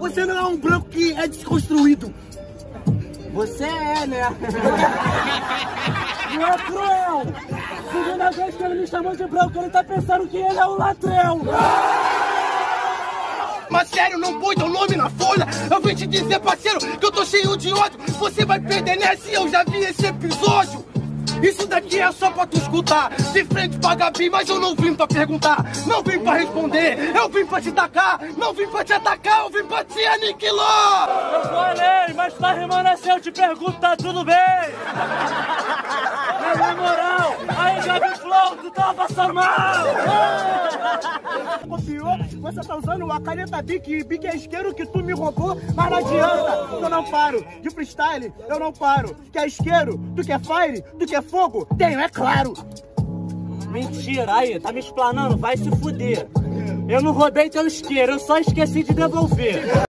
Você não é um branco que é desconstruído. Você é, né? Não é cruel. Segunda vez que ele me chamou de branco, ele tá pensando que ele é um ladrão. Mas sério, não põe teu nome na folha. Eu vim te dizer, parceiro, que eu tô cheio de ódio. Você vai perder nessa e eu já vi esse episódio. Isso daqui é só pra tu escutar. De frente pra Gabi, mas eu não vim pra perguntar. Não vim pra responder, eu vim pra te tacar. Não vim pra te atacar, eu vim pra te aniquilar. Eu falei, mas tá rimando assim, eu te pergunto, tá tudo bem? Na moral, aí Gabi Flow, tu tava passando mal! Copiou, você tá usando a caneta Bic, Bic é isqueiro que tu me roubou, mas não adianta, eu não paro. De freestyle, eu não paro. Quer isqueiro? Tu quer fire? Tu quer fogo? Tenho, é claro! Mentira, aí, tá me explanando, vai se fuder. Eu não roubei teu isqueiro, eu só esqueci de devolver.